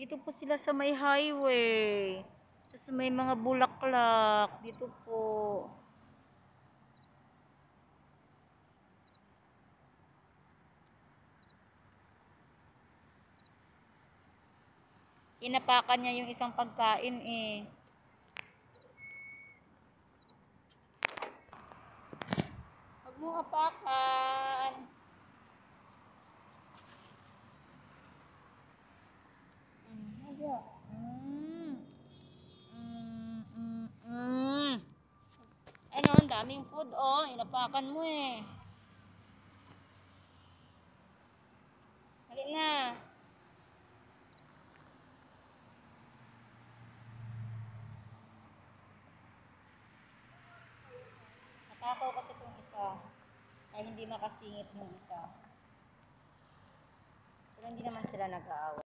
Dito po sila sa may highway. Tapos may mga bulaklak. Dito po. Inapakan niya yung isang pagkain eh. Huwag mo apakan. Mm. Mm. Mm, mm. Ano, ang daming food, oh. Inapakan mo eh. Hali na. Natakaw kasi itong isa. Ay hindi makasingit yung isa. Pero hindi naman sila nag-aaway.